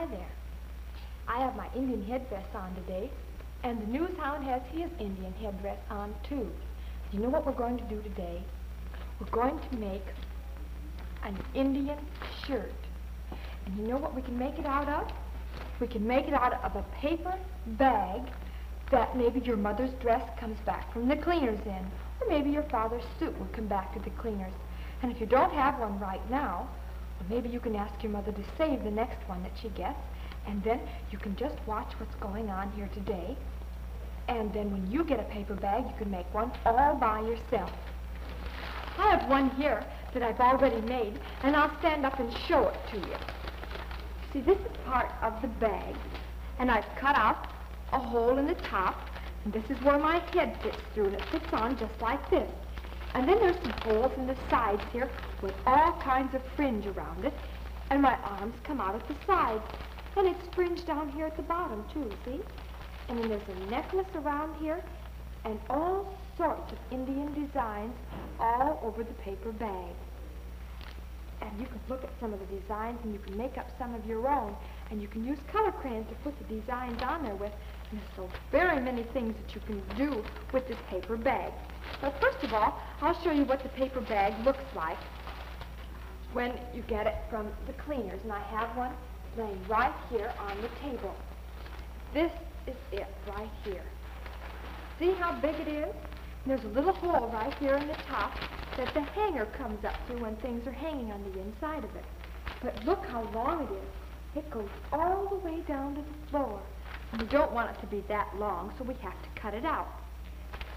Hi there. I have my Indian headdress on today, and the news hound has his Indian headdress on too. You know what we're going to do today? We're going to make an Indian shirt. And you know what we can make it out of? We can make it out of a paper bag that maybe your mother's dress comes back from the cleaners in, or maybe your father's suit will come back to the cleaners. And if you don't have one right now, maybe you can ask your mother to save the next one that she gets, and then you can just watch what's going on here today. And then when you get a paper bag, you can make one all by yourself. I have one here that I've already made, and I'll stand up and show it to you. See, this is part of the bag, and I've cut out a hole in the top, and this is where my head fits through, and it fits on just like this. And then there's some holes in the sides here with all kinds of fringe around it, and my arms come out at the sides. And it's fringed down here at the bottom, too, see? And then there's a necklace around here, and all sorts of Indian designs all over the paper bag. And you can look at some of the designs, and you can make up some of your own, and you can use color crayons to put the designs on there with. And there's so very many things that you can do with this paper bag. But first of all, I'll show you what the paper bag looks like when you get it from the cleaners. And I have one laying right here on the table. This is it right here. See how big it is? There's a little hole right here in the top that the hanger comes up through when things are hanging on the inside of it. But look how long it is. It goes all the way down to the floor. And we don't want it to be that long, so we have to cut it out.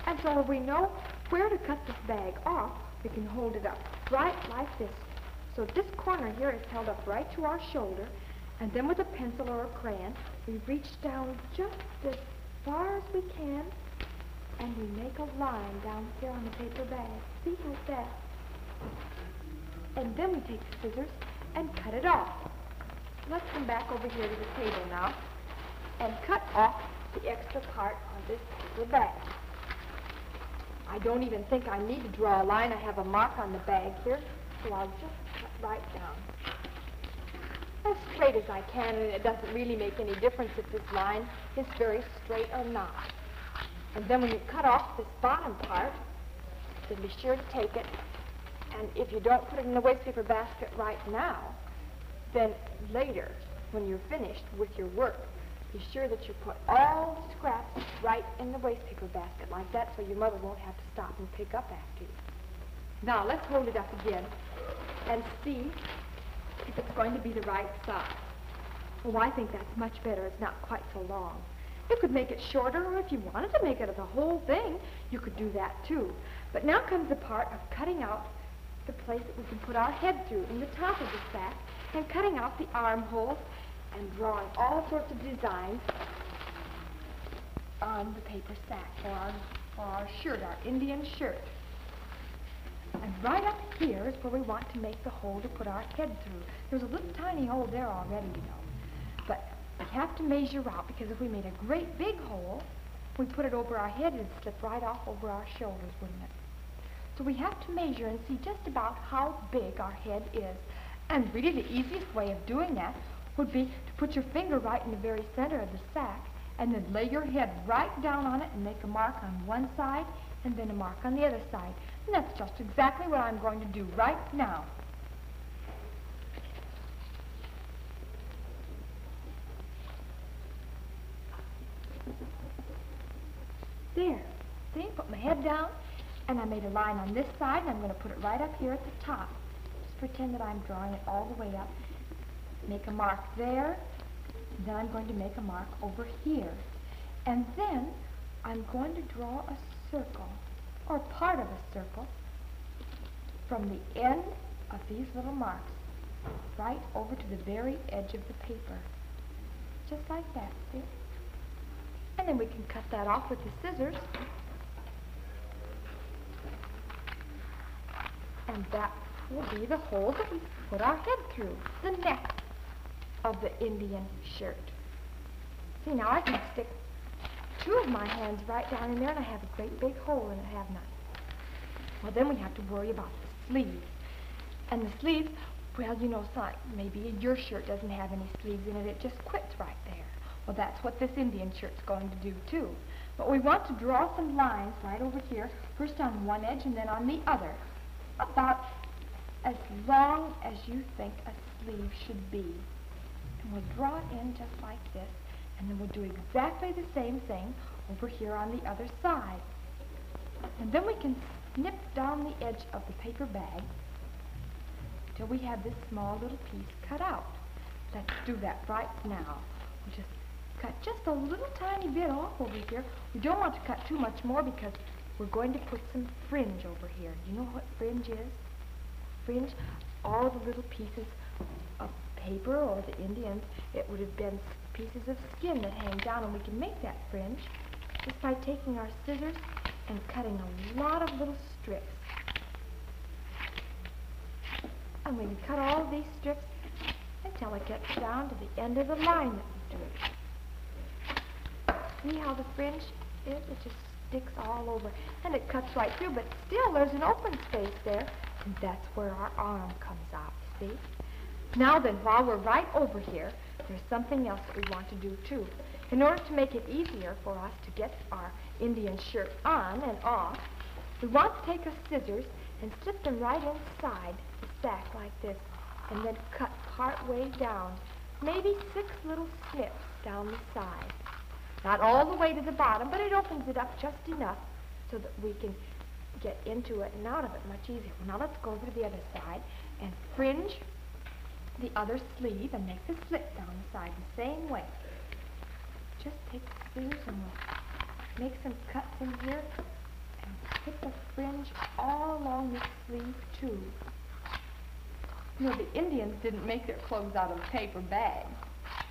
And so if we know where to cut this bag off, we can hold it up right like this. So this corner here is held up right to our shoulder, and then with a pencil or a crayon, we reach down just as far as we can, and we make a line down here on the paper bag. See, like that. And then we take the scissors and cut it off. Let's come back over here to the table now and cut off the extra part on this paper bag. I don't even think I need to draw a line. I have a mark on the bag here, so I'll just right down. As straight as I can, and it doesn't really make any difference if this line is very straight or not. And then when you cut off this bottom part, then be sure to take it, and if you don't put it in the wastepaper basket right now, then later, when you're finished with your work, be sure that you put all the scraps right in the wastepaper basket like that so your mother won't have to stop and pick up after you. Now, let's hold it up again and see if it's going to be the right size. Oh, I think that's much better. It's not quite so long. You could make it shorter, or if you wanted to make it the whole thing, you could do that too. But now comes the part of cutting out the place that we can put our head through in the top of the sack and cutting out the armholes and drawing all sorts of designs on the paper sack for our, for our shirt, our Indian shirt. And right up here is where we want to make the hole to put our head through. There's a little tiny hole there already, you know. But we have to measure out because if we made a great big hole, we put it over our head, it'd slip right off over our shoulders, wouldn't it? So we have to measure and see just about how big our head is. And really the easiest way of doing that would be to put your finger right in the very center of the sack and then lay your head right down on it and make a mark on one side and then a mark on the other side. And that's just exactly what I'm going to do right now. There. See, put my head down, and I made a line on this side, and I'm going to put it right up here at the top. Just pretend that I'm drawing it all the way up. Make a mark there, then I'm going to make a mark over here. And then I'm going to draw a circle, or part of a circle, from the end of these little marks right over to the very edge of the paper. Just like that, see? And then we can cut that off with the scissors. And that will be the hole that we put our head through, the neck of the Indian shirt. See, now I can stick two of my hands right down in there, and I have a great big hole in it, haven't I? Well, then we have to worry about the sleeves. And the sleeves, Well, you know, son, maybe your shirt doesn't have any sleeves in it. It just quits right there. Well, that's what this Indian shirt's going to do, too. But we want to draw some lines right over here, first on one edge and then on the other, about as long as you think a sleeve should be. And we'll draw it in just like this, and then we'll do exactly the same thing over here on the other side. And then we can snip down the edge of the paper bag till we have this small little piece cut out. Let's do that right now. We'll just cut just a little tiny bit off over here. We don't want to cut too much more because we're going to put some fringe over here. You know what fringe is? Fringe, all the little pieces of paper or the Indians, it would have been pieces of skin that hang down and we can make that fringe just by taking our scissors and cutting a lot of little strips. And we can cut all these strips until it gets down to the end of the line that we drew. See how the fringe is? It just sticks all over. And it cuts right through, but still there's an open space there. And that's where our arm comes out, see? Now then, while we're right over here, there's something else that we want to do too. In order to make it easier for us to get our Indian shirt on and off, we want to take our scissors and slip them right inside the sack like this, and then cut part way down, maybe six little snips down the side. Not all the way to the bottom, but it opens it up just enough so that we can get into it and out of it much easier. Now let's go over to the other side and fringe the other sleeve and make the slit down the side the same way. Just take the scissors and we'll make some cuts in here and put the fringe all along the sleeve too. You know, the Indians didn't make their clothes out of paper bags.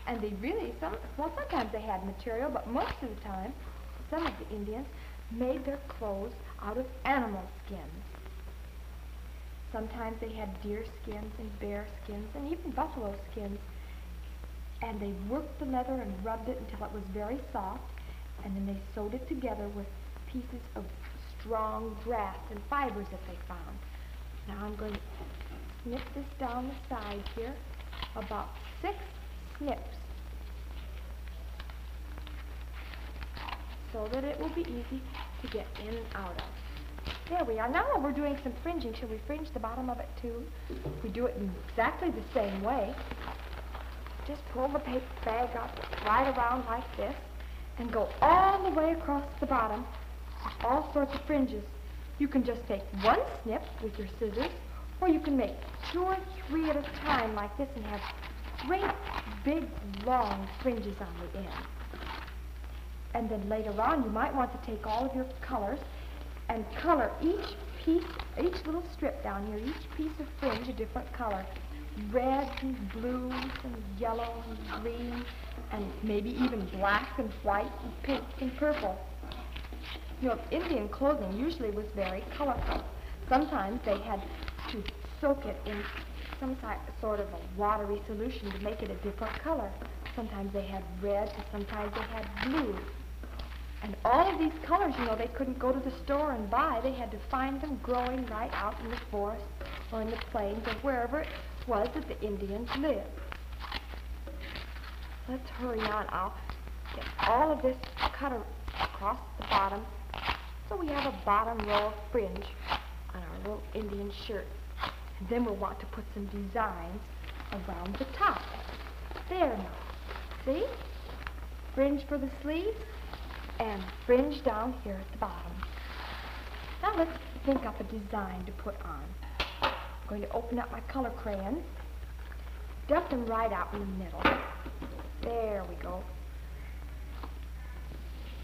And they really, some, well, sometimes they had material, but most of the time, some of the Indians made their clothes out of animal skins. Sometimes they had deer skins and bear skins and even buffalo skins. And they worked the leather and rubbed it until it was very soft. And then they sewed it together with pieces of strong grass and fibers that they found. Now I'm going to snip this down the side here, about six snips, so that it will be easy to get in and out of. There we are. Now we're doing some fringing. Should we fringe the bottom of it too? We do it in exactly the same way. Just pull the paper bag up right around like this and go all the way across the bottom all sorts of fringes. You can just take one snip with your scissors or you can make two or three at a time like this and have great big long fringes on the end. And then later on you might want to take all of your colors and color each piece, each little strip down here, each piece of fringe a different color. Red and blues and yellow and green and maybe even black and white and pink and purple. You know, Indian clothing usually was very colorful. Sometimes they had to soak it in some sort of a watery solution to make it a different color. Sometimes they had red, and sometimes they had blue. And all of these colors, you know, they couldn't go to the store and buy. They had to find them growing right out in the forest or in the plains or wherever it was that the Indians lived. Let's hurry on. I'll get all of this cut across the bottom so we have a bottom row of fringe on our little Indian shirt. And then we'll want to put some designs around the top. There now. See? Fringe for the sleeves and fringe down here at the bottom. Now let's think up a design to put on. I'm going to open up my color crayons, duck them right out in the middle. There we go.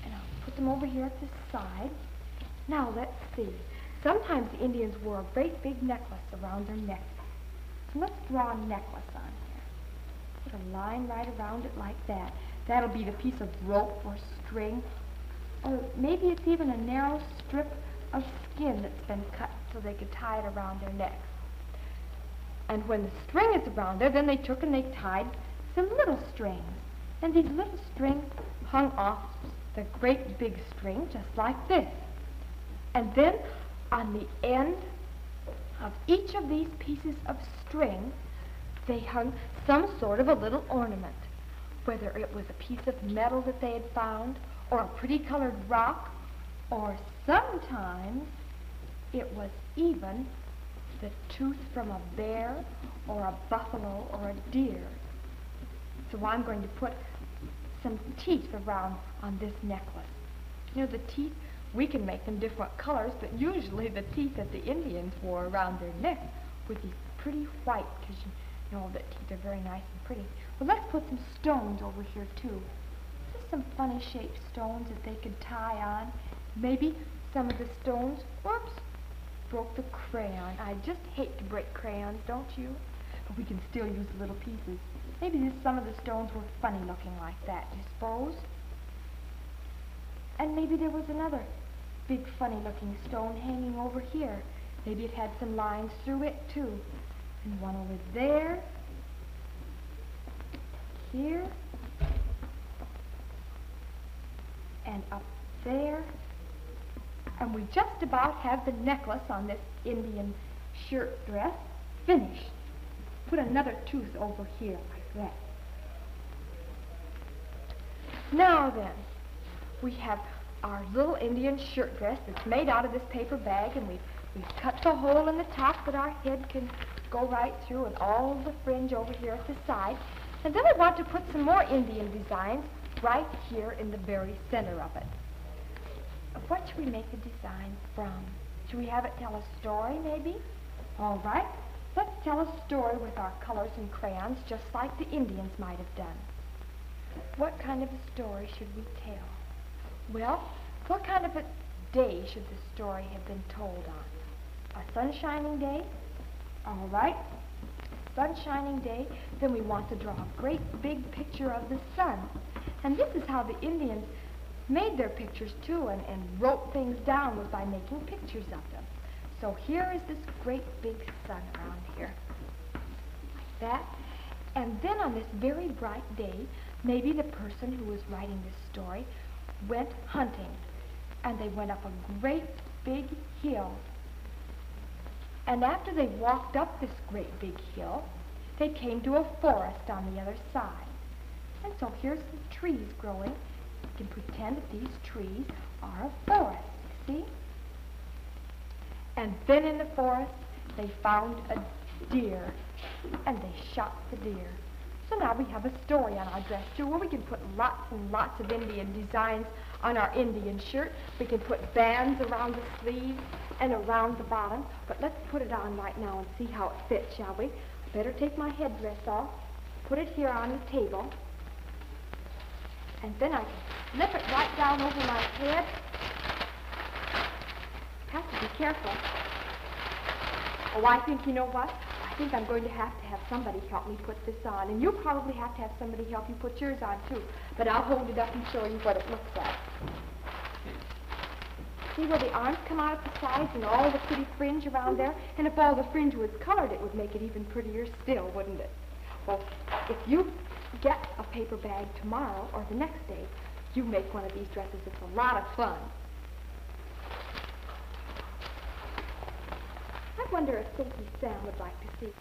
And I'll put them over here at this side. Now let's see. Sometimes the Indians wore a great big necklace around their neck. So let's draw a necklace on here. Put a line right around it like that. That'll be the piece of rope or string or maybe it's even a narrow strip of skin that's been cut so they could tie it around their necks. And when the string is around there, then they took and they tied some little strings. And these little strings hung off the great big string just like this. And then on the end of each of these pieces of string, they hung some sort of a little ornament, whether it was a piece of metal that they had found, or a pretty colored rock, or sometimes it was even the tooth from a bear or a buffalo or a deer. So I'm going to put some teeth around on this necklace. You know, the teeth, we can make them different colors, but usually the teeth that the Indians wore around their neck would be pretty white because you know that teeth are very nice and pretty. Well, let's put some stones over here, too. Some funny shaped stones that they could tie on. Maybe some of the stones, whoops, broke the crayon. I just hate to break crayons, don't you? But we can still use the little pieces. Maybe this, some of the stones were funny looking like that, you suppose? And maybe there was another big funny looking stone hanging over here. Maybe it had some lines through it too. And one over there, here, and up there. And we just about have the necklace on this Indian shirt dress finished. Put another tooth over here like that. Now then, we have our little Indian shirt dress that's made out of this paper bag, and we've, we've cut the hole in the top that our head can go right through, and all the fringe over here at the side. And then we want to put some more Indian designs right here in the very center of it. What should we make the design from? Should we have it tell a story, maybe? All right. Let's tell a story with our colors and crayons, just like the Indians might have done. What kind of a story should we tell? Well, what kind of a day should the story have been told on? A sunshining day? All right. Sunshining day, then we want to draw a great big picture of the sun. And this is how the Indians made their pictures too and, and wrote things down was by making pictures of them. So here is this great big sun around here. Like that. And then on this very bright day, maybe the person who was writing this story went hunting. And they went up a great big hill. And after they walked up this great big hill, they came to a forest on the other side. And so here's some trees growing. You can pretend that these trees are a forest, see? And then in the forest, they found a deer, and they shot the deer. So now we have a story on our dress, too, where we can put lots and lots of Indian designs on our Indian shirt. We can put bands around the sleeves and around the bottom. But let's put it on right now and see how it fits, shall we? I better take my headdress off, put it here on the table, and then I can slip it right down over my head. Have to be careful. Oh, I think you know what? I think I'm going to have to have somebody help me put this on. And you'll probably have to have somebody help you put yours on, too. But I'll hold it up and show you what it looks like. See where the arms come out at the sides and all the pretty fringe around there? And if all the fringe was colored, it would make it even prettier still, wouldn't it? Well, if you get a paper bag tomorrow or the next day, you make one of these dresses. It's a lot of fun. I wonder if Silky Sam would like to see.